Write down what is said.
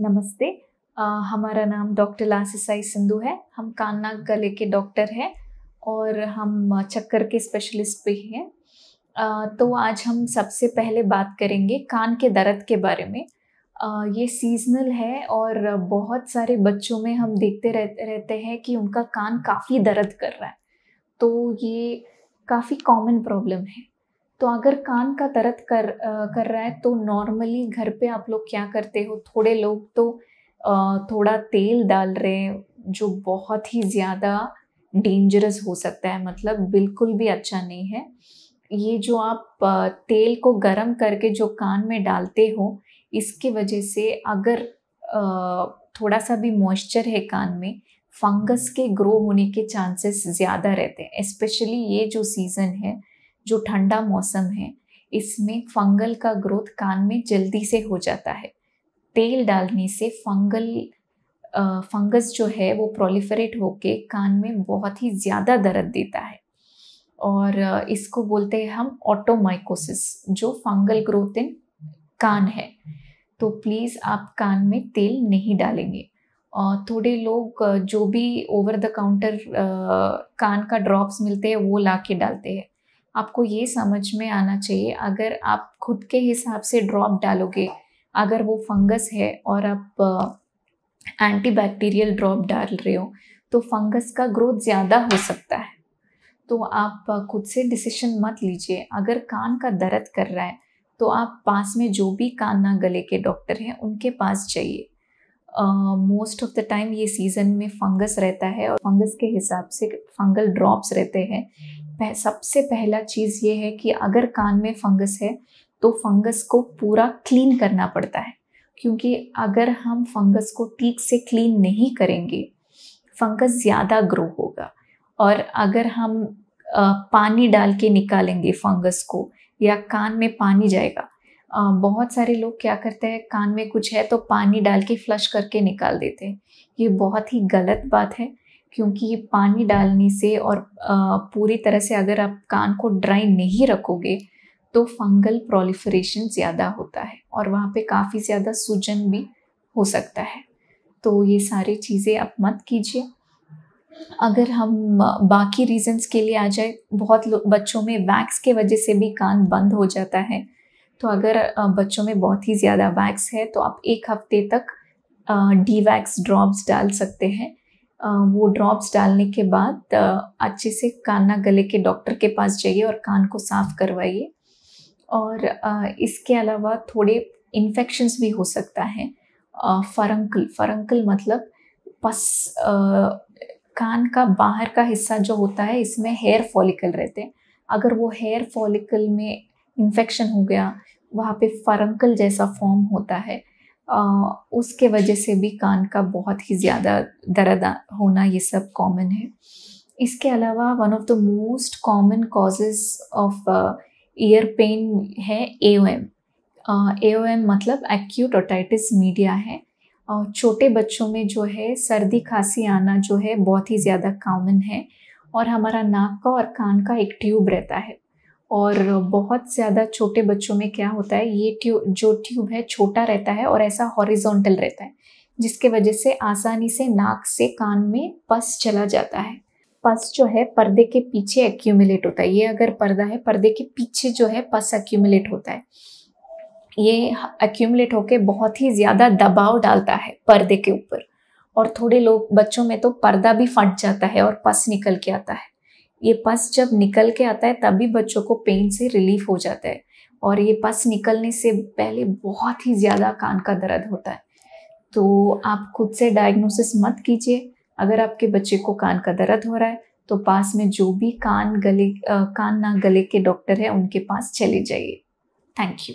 नमस्ते। अ, हमारा नाम डॉक्टर लासिसाई सिंधु है। हम कान नाक गले के डॉक्टर हैं और हम चक्कर के स्पेशलिस्ट भी हैं अ, तो आज हम सबसे पहले बात करेंगे कान के दर्द के बारे में। अ, ये सीजनल है और बहुत सारे बच्चों में हम देखते रहते रहते हैं कि उनका कान काफ़ी दर्द कर रहा है। तो ये काफ़ी कॉमन प्रॉब्लम है। तो अगर कान का दर्द कर कर रहा है तो नॉर्मली घर पे आप लोग क्या करते हो? थोड़े लोग तो थोड़ा तेल डाल रहे हैं, जो बहुत ही ज़्यादा डेंजरस हो सकता है मतलब बिल्कुल भी अच्छा नहीं है। ये जो आप तेल को गरम करके जो कान में डालते हो, इसकी वजह से अगर थोड़ा सा भी मॉइस्चर है कान में फंगस के ग्रो होने के चांसेस ज़्यादा रहते हैं। स्पेशली ये जो सीज़न है जो ठंडा मौसम है, इसमें फंगल का ग्रोथ कान में जल्दी से हो जाता है। तेल डालने से फंगल फंगस जो है वो प्रोलिफरेट होके कान में बहुत ही ज़्यादा दर्द देता है। और इसको बोलते हैं हम ऑटोमाइकोसिस जो फंगल ग्रोथ इन कान है। तो प्लीज़ आप कान में तेल नहीं डालेंगे। और थोड़े लोग जो भी ओवर द काउंटर कान का ड्रॉप्स मिलते हैं वो ला के डालते हैं। आपको ये समझ में आना चाहिए, अगर आप खुद के हिसाब से ड्रॉप डालोगे, अगर वो फंगस है और आप एंटीबैक्टीरियल ड्रॉप डाल रहे हो तो फंगस का ग्रोथ ज़्यादा हो सकता है। तो आप खुद से डिसीशन मत लीजिए। अगर कान का दर्द कर रहा है तो आप पास में जो भी कान ना गले के डॉक्टर हैं, उनके पास जाइए। मोस्ट ऑफ़ द टाइम ये सीज़न में फंगस रहता है और फंगस के हिसाब से फंगल ड्रॉप्स रहते हैं। पह, सबसे पहला चीज़ ये है कि अगर कान में फंगस है तो फंगस को पूरा क्लीन करना पड़ता है। क्योंकि अगर हम फंगस को ठीक से क्लीन नहीं करेंगे फंगस ज़्यादा ग्रो होगा। और अगर हम पानी डाल के निकालेंगे फंगस को या कान में पानी जाएगा बहुत सारे लोग क्या करते हैं कान में कुछ है तो पानी डाल के फ्लश करके निकाल देते हैं। ये बहुत ही गलत बात है। क्योंकि पानी डालने से और पूरी तरह से अगर आप कान को ड्राई नहीं रखोगे तो फंगल प्रोलिफरेशन ज़्यादा होता है और वहाँ पे काफ़ी ज़्यादा सूजन भी हो सकता है। तो ये सारी चीज़ें आप मत कीजिए। अगर हम बाकी रीजंस के लिए आ जाए, बहुत बच्चों में वैक्स के वजह से भी कान बंद हो जाता है तो अगर बच्चों में बहुत ही ज़्यादा वैक्स है तो आप एक हफ़्ते तक डी वैक्स ड्रॉप्स डाल सकते हैं। वो ड्रॉप्स डालने के बाद अच्छे से काना गले के डॉक्टर के पास जाइए और कान को साफ़ करवाइए। और इसके अलावा थोड़े इन्फेक्शंस भी हो सकता है। फरंकल फरंकल मतलब पस कान का बाहर का हिस्सा जो होता है, इसमें हेयर फॉलिकल रहते हैं। अगर वो हेयर फॉलिकल में इन्फेक्शन हो गया, वहाँ पे फरंकल जैसा फॉर्म होता है उसके वजह से भी कान का बहुत ही ज़्यादा दर्द होना ये सब कॉमन है। इसके अलावा one of the most common causes of ear pain है A O M A O M मतलब एक्यूट ओटाइटिस मीडिया है। और छोटे बच्चों में जो है सर्दी खांसी आना जो है बहुत ही ज़्यादा कॉमन है और हमारा नाक का और कान का एक ट्यूब रहता है। और बहुत ज़्यादा छोटे बच्चों में क्या होता है, ये ट्यूब जो ट्यूब है, छोटा रहता है और ऐसा हॉरिजॉन्टल रहता है, जिसके वजह से आसानी से नाक से कान में पस चला जाता है। पस जो है, पर्दे के पीछे एक्यूमुलेट होता है। ये अगर पर्दा है, पर्दे के पीछे जो है, पस एक्यूमुलेट होता है। ये एक्यूमुलेट होके बहुत ही ज़्यादा दबाव डालता है पर्दे के ऊपर। और थोड़े लोग, बच्चों में तो पर्दा भी फट जाता है और पस निकल के आता है। ये पस जब निकल के आता है तभी बच्चों को पेन से रिलीफ हो जाता है। और ये पस निकलने से पहले बहुत ही ज़्यादा कान का दर्द होता है। तो आप खुद से डायग्नोसिस मत कीजिए। अगर आपके बच्चे को कान का दर्द हो रहा है तो पास में जो भी कान गले अ, कान ना गले के डॉक्टर है उनके पास चले जाइए। Thank you